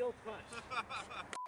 feel touched.